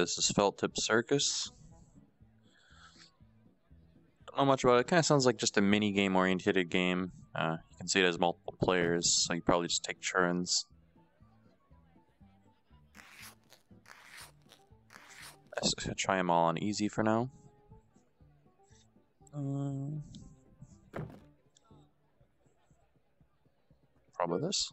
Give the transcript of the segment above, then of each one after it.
This is Felt Tip Circus. Don't know much about it. It kind of sounds like just a mini game oriented game. Uh, you can see it has multiple players, so you probably just take turns. Let's try them all on easy for now. Um, probably this.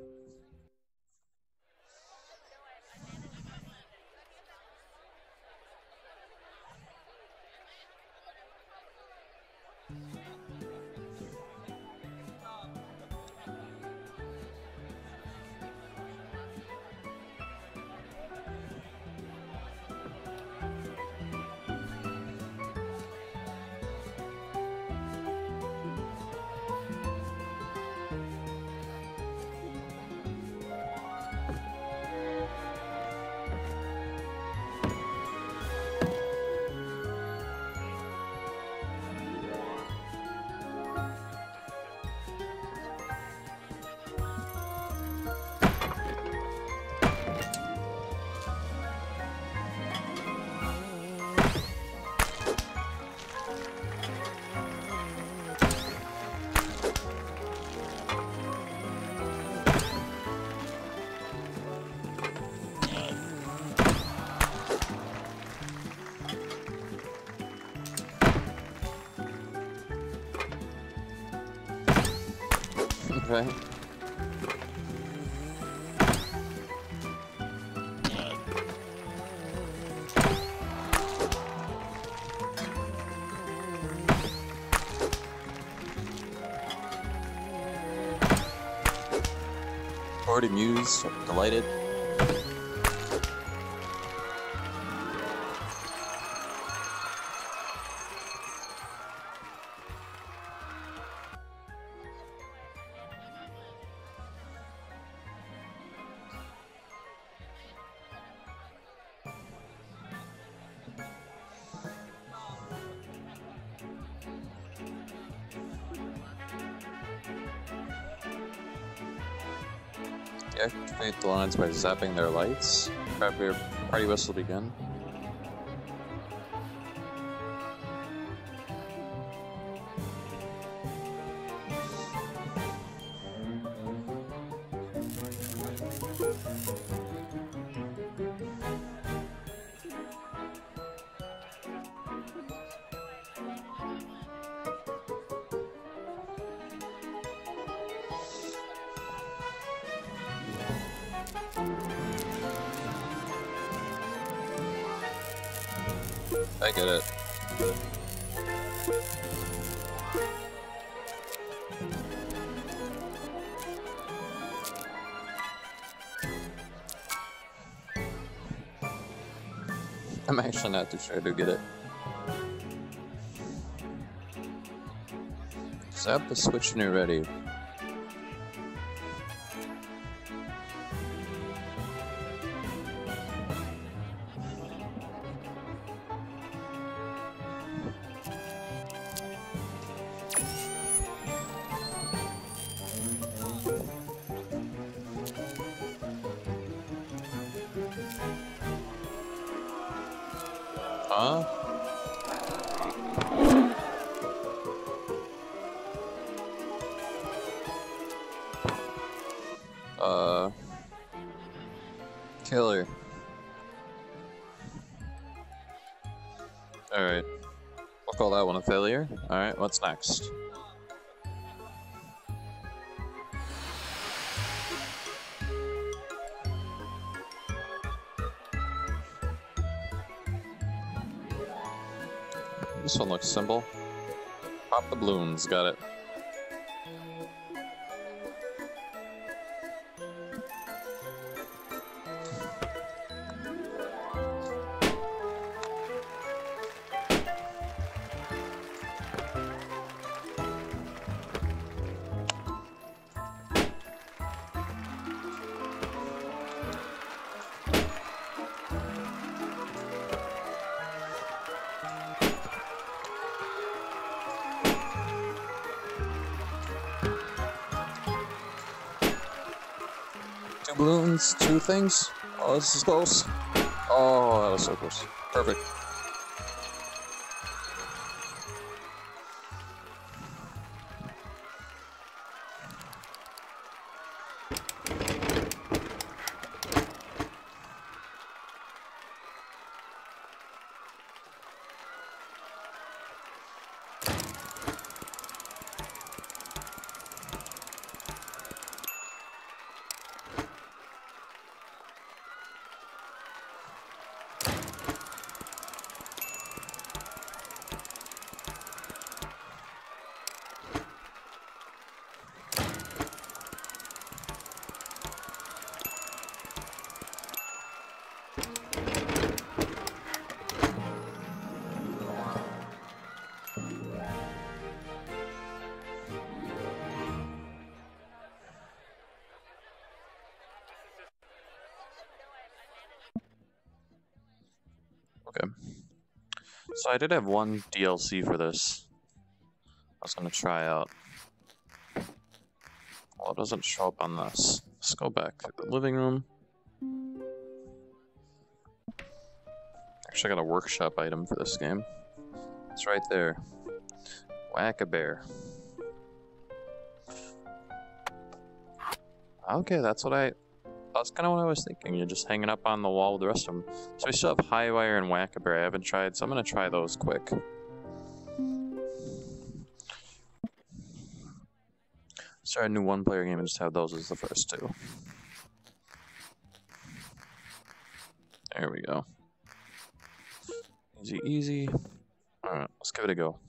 Okay. Already amused, delighted. Activate the lines by zapping their lights. Grab your party whistle begin. I get it. I'm actually not too sure to get it. Zap the switch when Huh? Uh. Killer. Alright. We'll call that one a failure. Alright, what's next? One looks simple. Pop the balloons, got it. Balloons, two things. Oh, this is close. Oh, that was so close. Perfect. Okay. So I did have one DLC for this. I was gonna try out. Well, it doesn't show up on this. Let's go back to the living room. Actually, I got a workshop item for this game. It's right there. Whack-A-Bear. Okay, that's what I... That's kind of what I was thinking. You're just hanging up on the wall with the rest of them. So we still have Highwire and Whack-A-Bear I haven't tried, so I'm going to try those quick. Start a new one-player game and just have those as the first two. There we go. Easy, easy. Alright, let's give it a go.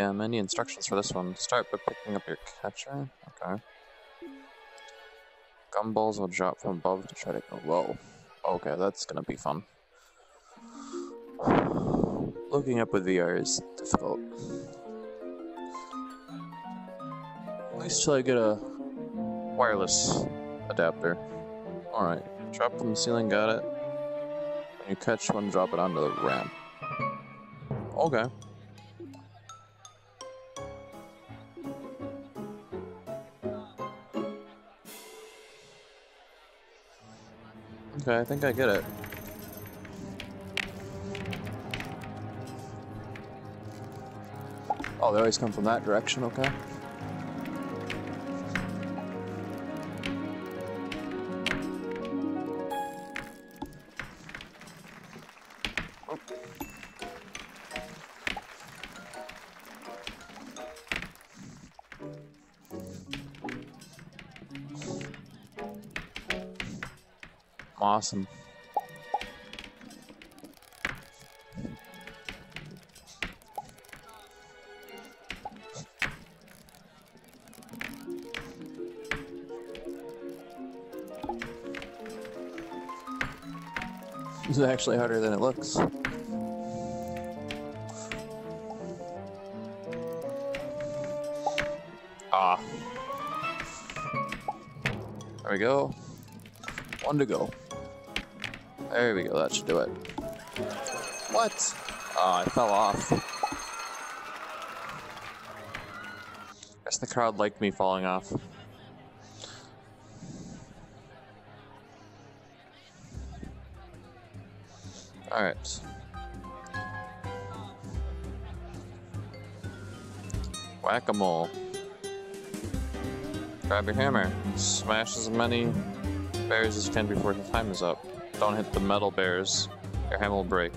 Yeah, many instructions for this one. Start by picking up your catcher. Okay. Gumballs will drop from above to try to go low. Okay, that's gonna be fun. Looking up with VR is difficult. At least till I get a wireless adapter. Alright, drop from the ceiling, got it. When you catch one, drop it onto the ramp. Okay. Okay, I think I get it. Oh, they always come from that direction, okay. Awesome. This is actually harder than it looks. Ah. There we go. One to go. There we go, that should do it. What? Oh, I fell off. Guess the crowd liked me falling off. Alright. Whack-a-mole. Grab your hammer. Smash as many bears as you can before the time is up. Don't hit the metal bears. Your hammer will break.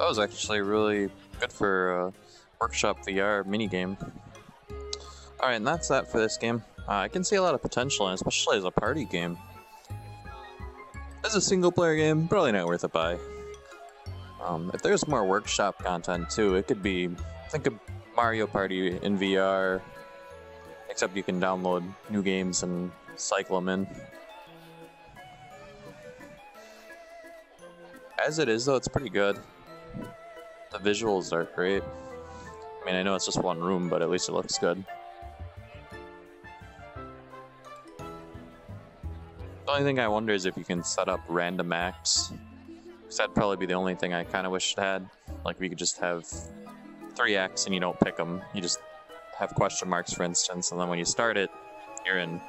That was actually really good for a Workshop VR minigame. Alright, and that's that for this game. Uh, I can see a lot of potential it, especially as a party game. As a single player game, probably not worth a buy. Um, if there's more workshop content too, it could be, think of Mario Party in VR, except you can download new games and cycle them in. As it is though, it's pretty good. The visuals are great. I mean, I know it's just one room, but at least it looks good. The only thing I wonder is if you can set up random acts. Because that'd probably be the only thing I kind of wish it had. Like, we could just have three acts and you don't pick them. You just have question marks, for instance, and then when you start it, you're in.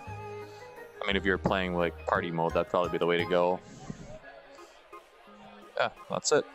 I mean, if you're playing, like, party mode, that'd probably be the way to go. Yeah, that's it.